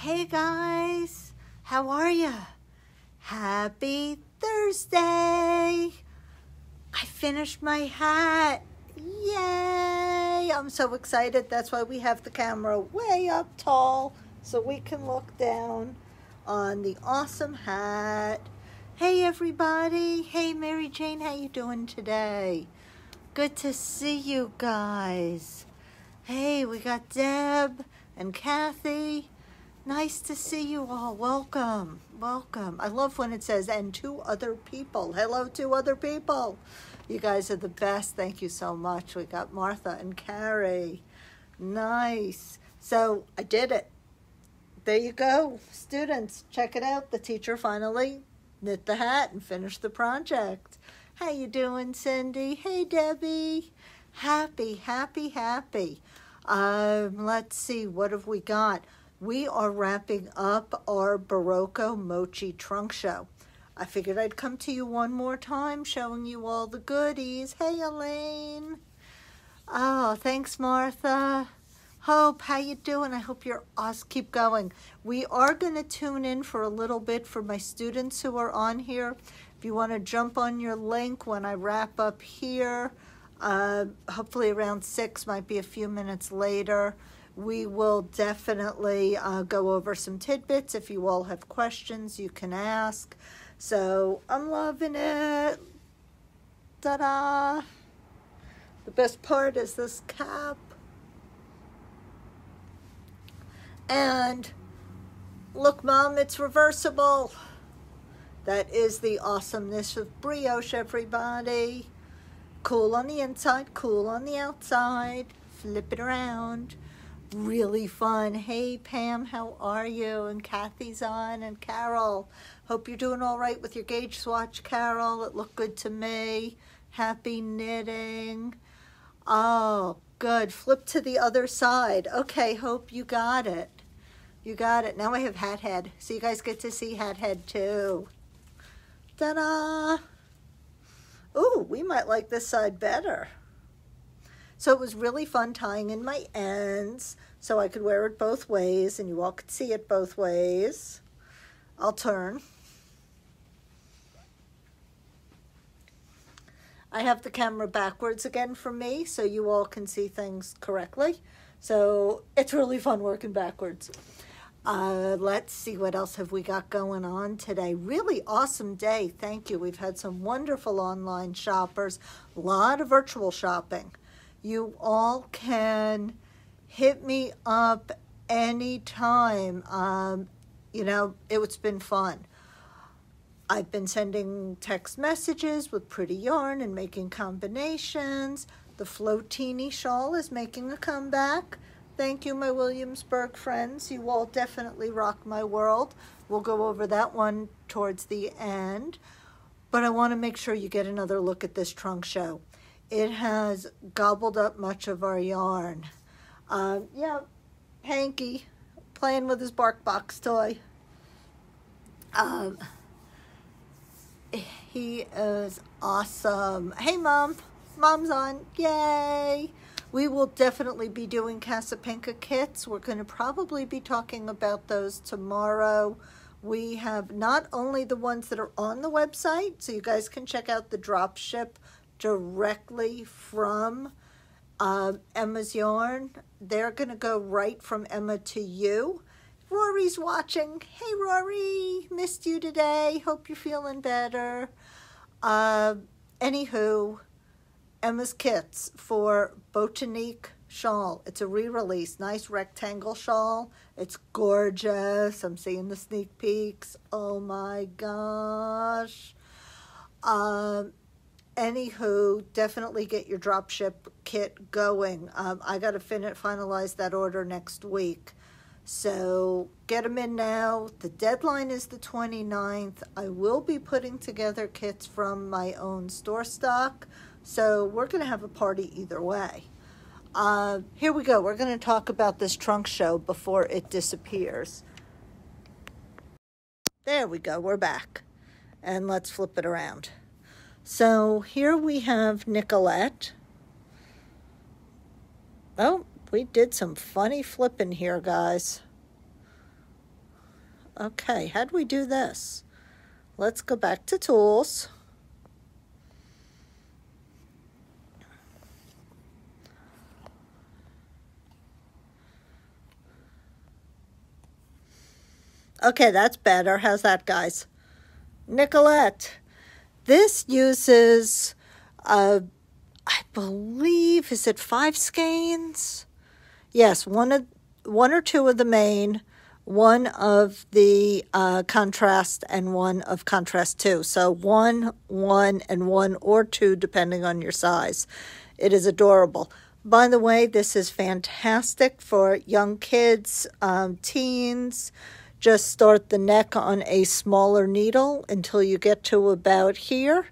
Hey guys, how are ya? Happy Thursday! I finished my hat. Yay! I'm so excited. That's why we have the camera way up tall so we can look down on the awesome hat. Hey everybody. Hey Mary Jane, how you doing today? Good to see you guys. Hey, we got Deb and Kathy. Nice to see you all. Welcome. Welcome. I love when it says, and two other people. Hello, two other people. You guys are the best. Thank you so much. We got Martha and Carrie. Nice. So I did it. There you go. Students, check it out. The teacher finally knit the hat and finished the project. How you doing, Cindy? Hey, Debbie. Happy, happy, happy. Um, let's see, what have we got? We are wrapping up our Berroco Mochi Trunk Show. I figured I'd come to you one more time showing you all the goodies. Hey, Elaine. Oh, thanks, Martha. Hope, how you doing? I hope you're awesome. Keep going. We are going to tune in for a little bit for my students who are on here. If you want to jump on your link when I wrap up here, uh, hopefully around 6, might be a few minutes later, we will definitely uh, go over some tidbits. If you all have questions, you can ask. So I'm loving it. Ta-da! The best part is this cap. And look, Mom, it's reversible. That is the awesomeness of brioche, everybody. Cool on the inside, cool on the outside. Flip it around. Really fun. Hey, Pam, how are you? And Kathy's on, and Carol. Hope you're doing all right with your gauge swatch, Carol. It looked good to me. Happy knitting. Oh, good. Flip to the other side. Okay, Hope you got it. You got it. Now I have hat head. So you guys get to see hat head too. Ta-da! Ooh, we might like this side better. So it was really fun tying in my ends so I could wear it both ways and you all could see it both ways. I'll turn. I have the camera backwards again for me so you all can see things correctly. So it's really fun working backwards. Uh, let's see what else have we got going on today. Really awesome day. Thank you. We've had some wonderful online shoppers, a lot of virtual shopping. You all can hit me up anytime. Um, you know, it's been fun. I've been sending text messages with pretty yarn and making combinations. The Floatini shawl is making a comeback. Thank you, my Williamsburg friends. You all definitely rock my world. We'll go over that one towards the end. But I want to make sure you get another look at this trunk show. It has gobbled up much of our yarn. Um, yeah, Hanky playing with his bark box toy. Um, he is awesome. Hey, Mom. Mom's on. Yay. We will definitely be doing Casapinka kits. We're going to probably be talking about those tomorrow. We have not only the ones that are on the website, so you guys can check out the drop ship directly from um, Emma's Yarn. They're going to go right from Emma to you. Rory's watching. Hey, Rory, missed you today. Hope you're feeling better. Uh, anywho, Emma's Kits for Botanique shawl. It's a re-release, nice rectangle shawl. It's gorgeous. I'm seeing the sneak peeks. Oh my gosh. Um, anywho, definitely get your dropship kit going. Um, I got to finalize that order next week. So get them in now. The deadline is the 29th. I will be putting together kits from my own store stock. So we're going to have a party either way. Uh, here we go. We're going to talk about this trunk show before it disappears. There we go. We're back. And let's flip it around. So here we have Nicolette. Oh, we did some funny flipping here, guys. Okay, how do we do this? Let's go back to tools. Okay, that's better. How's that, guys? Nicolette. This uses, I believe, is it five skeins? Yes, one of one or two of the main, one of the uh, contrast, and one of contrast two. So one, one, and one or two, depending on your size. It is adorable. By the way, this is fantastic for young kids, um, teens just start the neck on a smaller needle until you get to about here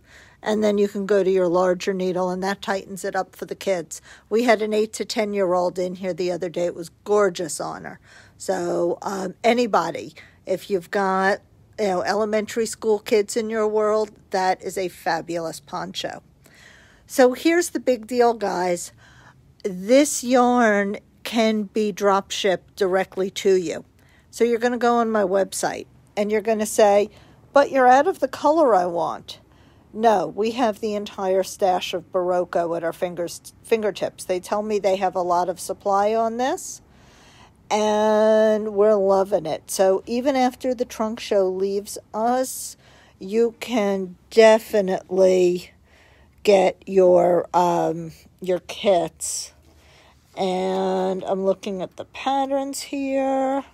and then you can go to your larger needle and that tightens it up for the kids. We had an 8 to 10 year old in here the other day. It was gorgeous on her. So um, anybody, if you've got you know elementary school kids in your world, that is a fabulous poncho. So here's the big deal, guys. This yarn can be drop shipped directly to you. So you're going to go on my website and you're going to say, but you're out of the color I want. No, we have the entire stash of Berroco at our fingers, fingertips. They tell me they have a lot of supply on this, and we're loving it. So even after the trunk show leaves us, you can definitely get your um, your kits. And I'm looking at the patterns here.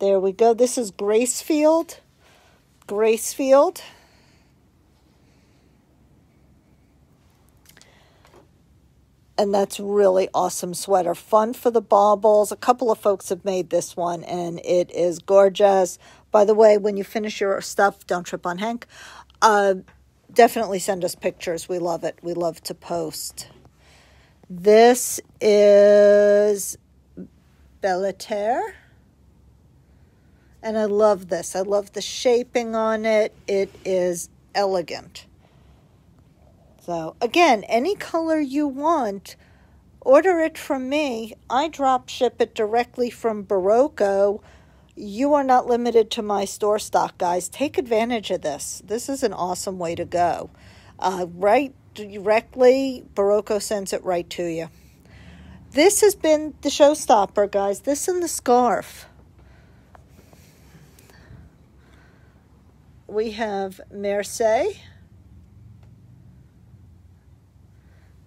There we go. This is Gracefield. Gracefield. And that's really awesome sweater. Fun for the baubles. A couple of folks have made this one and it is gorgeous. By the way, when you finish your stuff, don't trip on Hank. Uh, definitely send us pictures. We love it. We love to post. This is Bellaterre. And I love this. I love the shaping on it. It is elegant. So, again, any color you want, order it from me. I drop ship it directly from Berroco. You are not limited to my store stock, guys. Take advantage of this. This is an awesome way to go. Uh, right directly, Berroco sends it right to you. This has been the showstopper, guys. This and the scarf. We have Merce.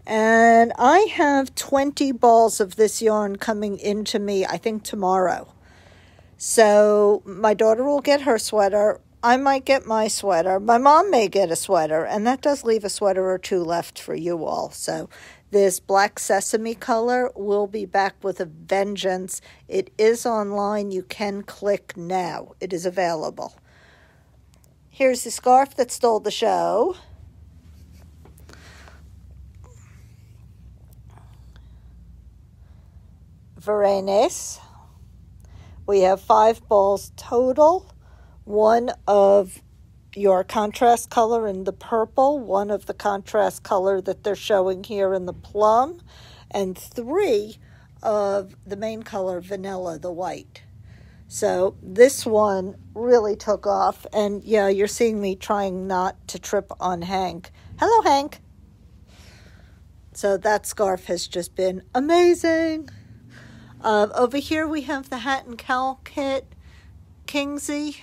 And I have 20 balls of this yarn coming into me, I think tomorrow. So my daughter will get her sweater. I might get my sweater. My mom may get a sweater. And that does leave a sweater or two left for you all. So this black sesame color will be back with a vengeance. It is online. You can click now. It is available. Here's the scarf that stole the show. Varenes. We have five balls total. One of your contrast color in the purple, one of the contrast color that they're showing here in the plum, and three of the main color vanilla, the white. So this one really took off. And yeah, you're seeing me trying not to trip on Hank. Hello, Hank. So that scarf has just been amazing. Uh, over here we have the hat and cowl kit. Kingsy.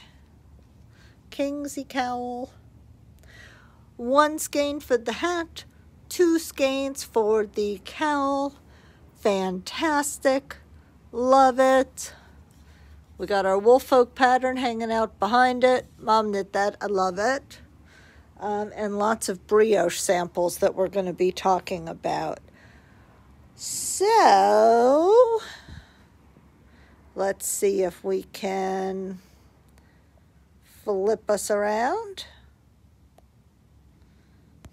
Kingsy cowl. One skein for the hat. Two skeins for the cowl. Fantastic. Love it. We got our Woolfolk pattern hanging out behind it. Mom knit that. I love it. Um, and lots of brioche samples that we're going to be talking about. So, let's see if we can flip us around.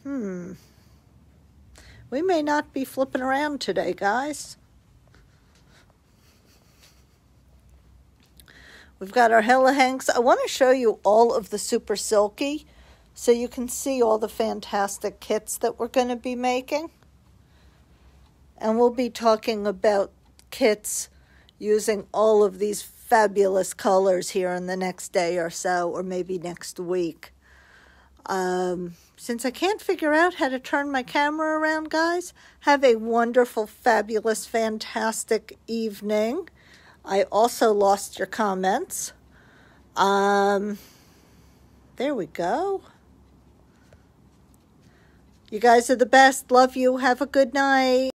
Hmm. We may not be flipping around today, guys. We've got our Hella Hanks. I want to show you all of the Super Silky so you can see all the fantastic kits that we're going to be making. And we'll be talking about kits using all of these fabulous colors here in the next day or so, or maybe next week. Um, since I can't figure out how to turn my camera around, guys, have a wonderful, fabulous, fantastic evening. I also lost your comments. Um, there we go. You guys are the best. Love you. Have a good night.